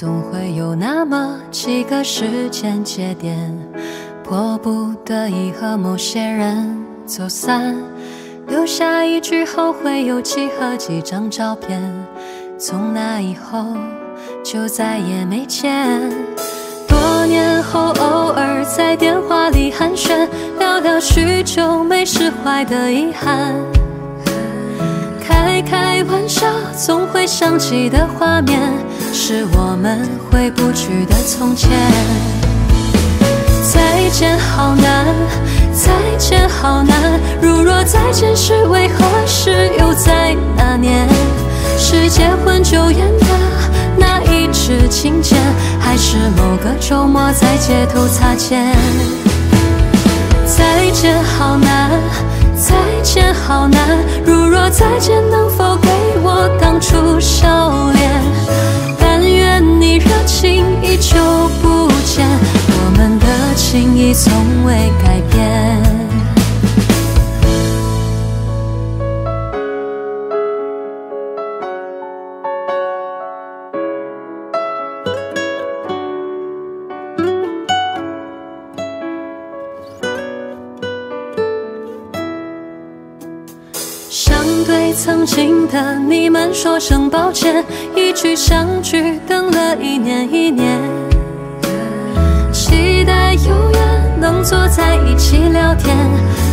总会有那么几个时间节点，迫不得已和某些人走散，留下一句后会有期和几张照片。从那以后就再也没见。多年后偶尔在电话里寒暄，聊聊许久没释怀的遗憾。笑，总会想起的画面，是我们回不去的从前。再见好难，再见好难。如若再见是为何事，又在那年？是结婚酒宴的那一支请柬，还是某个周末在街头擦肩？再见好难，再见好难。如若再见，能否给不见，我们的情谊从未改变。想对曾经的你们说声抱歉，一句相聚等了一年一年。坐在一起聊天，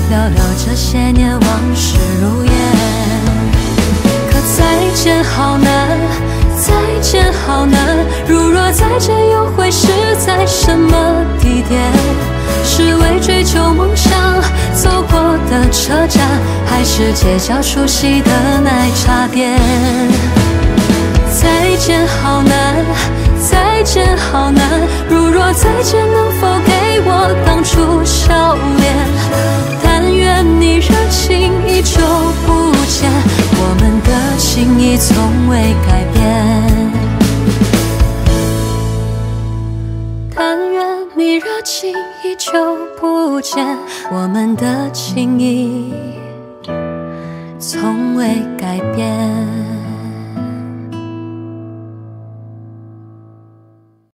聊聊这些年往事如烟。可再见好难，再见好难。如若再见，又会是在什么地点？是为追求梦想走过的车站，还是街角熟悉的奶茶店？再见好难，再见好难。如若再见，能否给我当初笑脸？但愿你热情依旧不减，我们的情谊从未改变。但愿你热情依旧不减，我们的情谊从未改变。